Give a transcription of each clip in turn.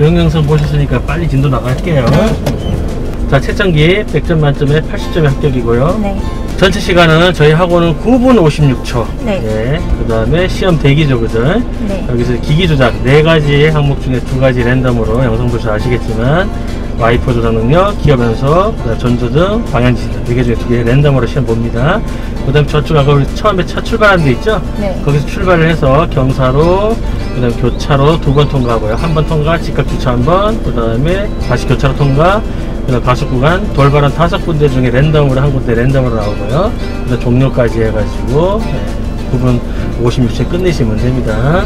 영상 보셨으니까 빨리 진도 나갈게요. 자, 채점기 100점 만점에 80점의 합격이고요. 네. 전체 시간은 저희 학원은 9분 56초. 네. 그 다음에 시험 대기죠, 그죠? 네. 여기서 기기 조작 네 가지 항목 중에 두 가지 랜덤으로 영상 보셔 아시겠지만 와이퍼 조작 능력, 기어 변속, 그다음 전조 등, 방향 지시 네개 중에 두 개 랜덤으로 시험 봅니다. 그다음 저쪽 아까 우리 처음에 차 출발하는 데 있죠? 네. 거기서 출발을 해서 경사로, 그 다음 교차로 두 번 통과하고요. 한 번 통과, 직각 주차 한 번, 그 다음에 다시 교차로 통과. 그 다음 과속 구간 돌발은 다섯 군데 중에 랜덤으로 한 군데 랜덤으로 나오고요. 그 다음 종료까지 해가지고 네, 9분 56초에 끝내시면 됩니다.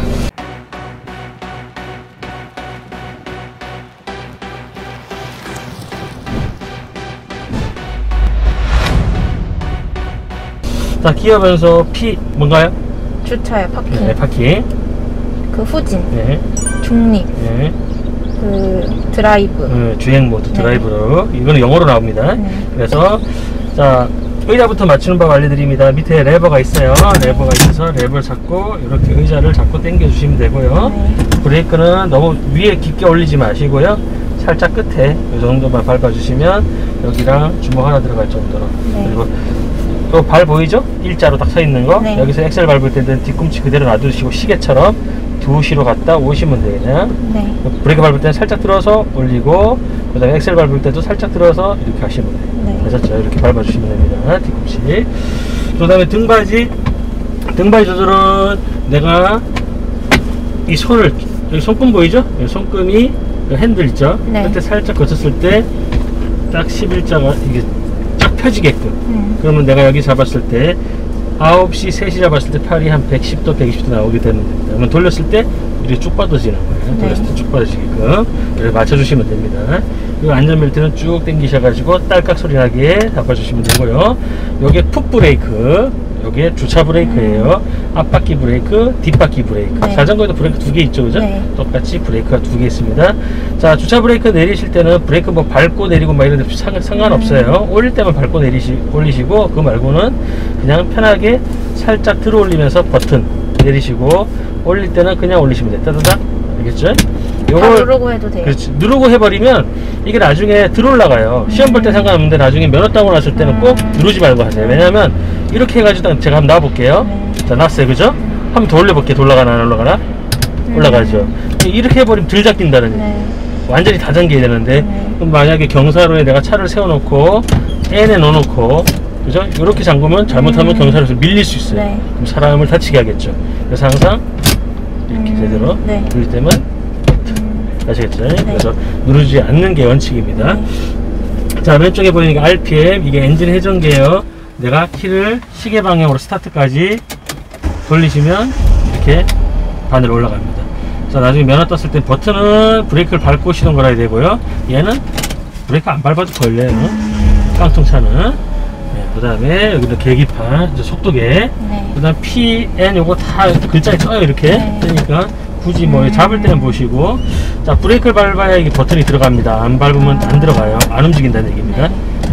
자, 기어 변속 P 뭔가요? 주차요, parking. 네, parking. 그 후진, 네, 중립, 네. 그 드라이브. 어, 주행 모드 네. 드라이브로 이거는 영어로 나옵니다. 네. 그래서 자 의자부터 맞추는 법 알려드립니다. 밑에 레버가 있어요. 레버가 있어서 레버를 잡고 이렇게 의자를 잡고 당겨 주시면 되고요. 네. 브레이크는 너무 위에 깊게 올리지 마시고요. 살짝 끝에 이 정도만 밟아주시면 여기랑 주먹 하나 들어갈 정도로 네. 그리고 또 발 보이죠? 일자로 딱 서 있는 거 네. 여기서 엑셀 밟을 때는 뒤꿈치 그대로 놔두시고 시계처럼 두시로 갔다 오시면 그냥 네. 브레이크 밟을 때는 살짝 들어서 올리고 그 다음에 엑셀 밟을 때도 살짝 들어서 이렇게 하시면 돼요 네. 아셨죠? 이렇게 밟아주시면 됩니다 뒤꿈치 그 다음에 등받이 등받이 조절은 내가 이 손을 여기 손금 보이죠? 여기 손금이 그 핸들 있죠? 네. 그때 살짝 걸쳤을 때 딱 11자가 이게 쫙 펴지게끔 음. 그러면 내가 여기 잡았을 때 9시, 3시 잡았을 때 팔이 한 110도, 120도 나오게 되는 겁니다. 그러면 돌렸을 때 이렇게 쭉 뻗어지는 거예요. 네. 돌렸을 때 쭉 뻗어지게끔 이렇게 맞춰주시면 됩니다. 이 안전벨트는 쭉 당기셔가지고 딸깍 소리 나게 잡아주시면 되고요. 요게 풋 브레이크, 요게 주차 브레이크예요. 앞바퀴 브레이크, 뒷바퀴 브레이크. 네. 자전거에도 브레이크 두 개 있죠, 그죠? 네. 똑같이 브레이크가 두 개 있습니다. 자, 주차 브레이크 내리실 때는 브레이크 뭐 밟고 내리고 막 이런 데 상, 상관없어요. 음. 올릴 때만 밟고 내리시, 올리시고, 그거 말고는 그냥 편하게 살짝 들어 올리면서 버튼 내리시고, 올릴 때는 그냥 올리시면 돼요. 따다닥. 알겠죠? 다 누르고 해도 돼요. 그렇지. 누르고 해버리면 이게 나중에 들어 올라가요. 시험 볼때 음. 상관없는데 나중에 면허 따고 났을 때는 음. 꼭 누르지 말고 하세요. 왜냐면 이렇게 해가지고 제가 한번 놔볼게요. 네. 자, 놨어요. 그죠? 한번 더 올려볼게요. 돌아가나 안 올라가나? 음. 올라가죠. 이렇게 해버리면 들 잡힌다는. 네. 완전히 다 잠겨야 되는데 네. 그럼 만약에 경사로에 내가 차를 세워놓고 N에 넣어놓고 그죠? 이렇게 잠그면 잘못하면 음. 경사로에서 밀릴 수 있어요. 네. 그럼 사람을 다치게 하겠죠. 그래서 항상 이렇게 음. 제대로 네. 누릴 때면 음. 아시겠죠? 그래서 누르지 않는 게 원칙입니다. 네. 자 왼쪽에 보이는 게 RPM 이게 엔진 회전기예요. 내가 키를 시계 방향으로 스타트까지 돌리시면 이렇게 바늘 올라갑니다. 자 나중에 면허 떴을 때 버튼은 브레이크를 밟고 시동 걸어야 되고요. 얘는 브레이크 안 밟아도 걸려요. 깡통차는. 네, 그 다음에 여기는 계기판, 속도계. 네. 그 다음 PN 요거 다 글자에 써요 이렇게 네. 뜨니까 굳이 뭐 음. 잡을 때는 보시고 자 브레이크를 밟아야 이게 버튼이 들어갑니다 안 밟으면 안 들어가요 안 움직인다는 얘기입니다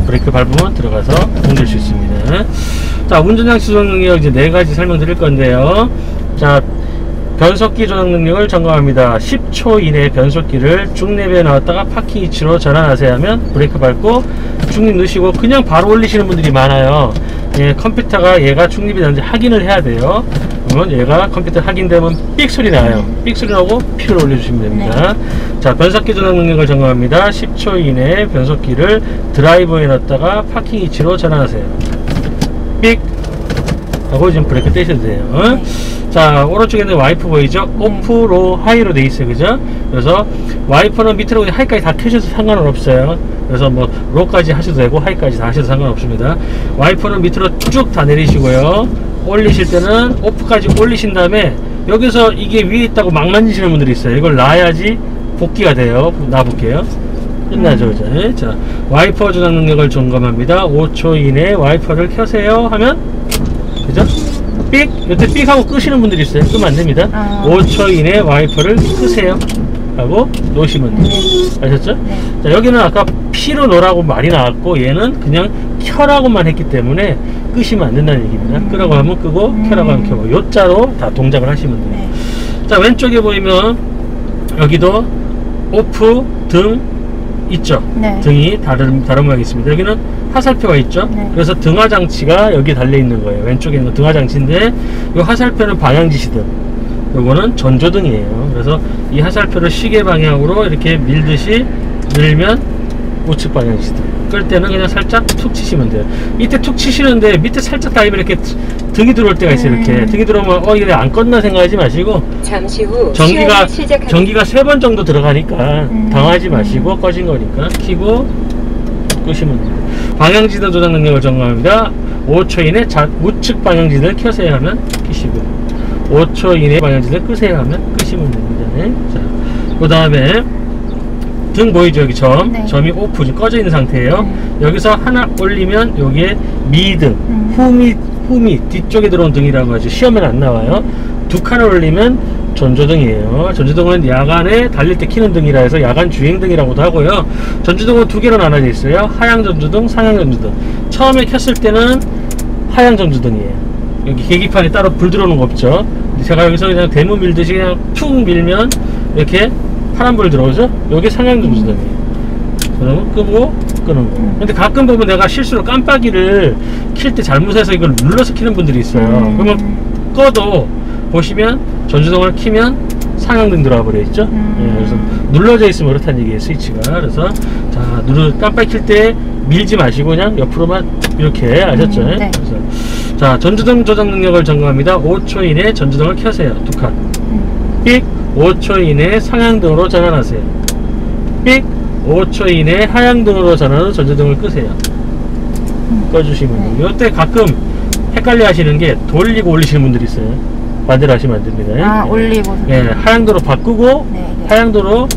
브레이크 밟으면 들어가서 움직일 수 있습니다 자 운전장치 조정 능력 이제 네 가지 설명드릴 건데요. 자 변속기 조정 능력을 점검합니다. 10초 이내 변속기를 중립에 넣었다가 파킹 위치로 전환하세요 하면 브레이크 밟고 중립 넣으시고 그냥 바로 올리시는 분들이 많아요. 예, 컴퓨터가 얘가 중립이 되는지 확인을 해야 돼요. 그러면 얘가 컴퓨터 확인되면 삑 소리 나요. 삑 소리 나고 P를 올려주시면 됩니다. 자 변속기 조정 능력을 점검합니다. 10초 이내 변속기를 드라이브에 넣었다가 parking 위치로 전환하세요 삑. 하고 지금 브레이크 떼셔도 돼요. 어? 자 오른쪽에는 와이퍼 보이죠? off low high로 돼 있어요. 그죠? 그래서 와이퍼는 밑으로 high까지 다 켜셔도 상관은 없어요. 그래서 뭐 low까지 하셔도 되고 high까지 다 하셔도 상관없습니다. 와이퍼는 밑으로 쭉 다 내리시고요. 올리실 때는 off까지 올리신 다음에 여기서 이게 위에 있다고 막 만지시는 분들이 있어요. 이걸 놔야지 복귀가 돼요. 놔볼게요 끝나죠 이제 자 와이퍼 조작 능력을 점검합니다 5초 이내 와이퍼를 켜세요 하면 그죠? 삑! 이때 삑 하고 끄시는 분들이 있어요. 끄면 안 됩니다. 아. 5초 이내 와이퍼를 끄세요. 하고 놓으시면 돼요. 아셨죠? 네. 자, 여기는 아까 P로 놓으라고 말이 나왔고, 얘는 그냥 켜라고만 했기 때문에 끄시면 안 된다는 얘기입니다. 끄라고 하면 끄고, 켜라고 하면 켜고, 요자로 다 동작을 하시면 돼요. 네. 자, 왼쪽에 보이면, 여기도 오프 등 있죠. 네. 등이 다른 다른 모양이 있습니다. 여기는 화살표가 있죠. 네. 그래서 등화 장치가 여기 달려 있는 거예요. 왼쪽에 있는 건 등화 장치인데 이 화살표는 방향 지시등. 요거는 전조등이에요. 그래서 이 화살표를 시계 방향으로 이렇게 밀듯이 밀면 우측 방향 지시등. 끌 때는 그냥 살짝 툭 치시면 돼요. 이때 툭 치시는데 밑에 살짝 닿으면 이렇게 등이 들어올 때가 있어요. 이렇게 음. 등이 들어오면 어 이게 안 껐나 생각하지 마시고 잠시 후 전기가. 전기가 세 번 정도 들어가니까 음. 당하지 마시고 꺼진 거니까 키고 끄시면 됩니다. 방향지도 조작 능력을 점검합니다. 5초 이내 자, 우측 방향지를 켜세요 하면 켜시고 5초 이내 방향지를 끄세요 하면 끄시면 됩니다. 네. 자, 그 다음에 등 보이죠 여기 점 네. 점이 오프 지금 꺼져 있는 상태예요. 여기서 하나 올리면 여기에 미등 음. 후미 후미 뒤쪽에 들어온 등이라고 하죠. 시험에는 안 나와요. 두 칸을 올리면 전조등이에요. 전조등은 야간에 달릴 때 켜는 등이라 해서 야간 주행등이라고도 하고요. 전조등은 두 개로 나눠져 있어요. 하향 전조등, 상향 전조등. 처음에 켰을 때는 하향 전조등이에요. 여기 계기판에 따로 불 들어오는 거 없죠. 제가 여기서 그냥 대문 밀듯이 그냥 툭 밀면 이렇게 파란 불 들어오죠. 여기 상향 전조등이에요. 그러면 끄고 끄는 거. 근데 가끔 보면 내가 실수로 깜빡이를 킬 때 잘못해서 이걸 눌러서 키는 분들이 있어요. 음. 그러면 꺼도 보시면 전조등을 키면 상향등 들어와 버려 있죠. 음. 예, 그래서 눌러져 있으면 그렇다는 얘기예요 스위치가. 그래서 자 누르 깜빡이 킬 때 밀지 마시고 그냥 옆으로만 이렇게 아셨죠? 음, 네. 그래서 자 전조등 조작 능력을 점검합니다. 5초 이내 전조등을 켜세요. 두 칸. 음. 삑 5초 이내 상향등으로 전환하세요. 삑 5초 이내 하향등으로 전환 후 전조등을 끄세요. 꺼주시면 돼요. 이때 가끔 헷갈려 하시는 게 돌리고 올리시는 분들이 있어요. 반대로 하시면 안 됩니다. 아 예. 올리고. 예, 하향도로 바꾸고 네, 네. 하향도로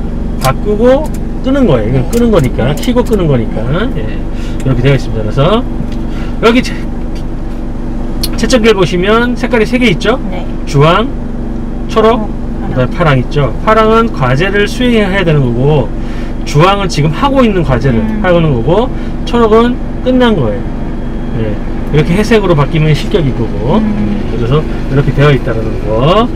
바꾸고 끄는 거예요. 이건 네. 끄는 거니까 네. 키고 끄는 거니까 예, 이렇게 되어 있습니다. 그래서 여기 채, 채점기를 보시면 색깔이 세개 있죠. 네. 주황, 초록, 어, 그다음에 파랑 있죠. 파랑은 과제를 수행해야 되는 거고 주황은 지금 하고 있는 과제를 음. 하는 거고 초록은 끝난 거예요. 예, 이렇게 회색으로 바뀌면 실격이 거고 음. 그래서 이렇게 되어 있다는 거.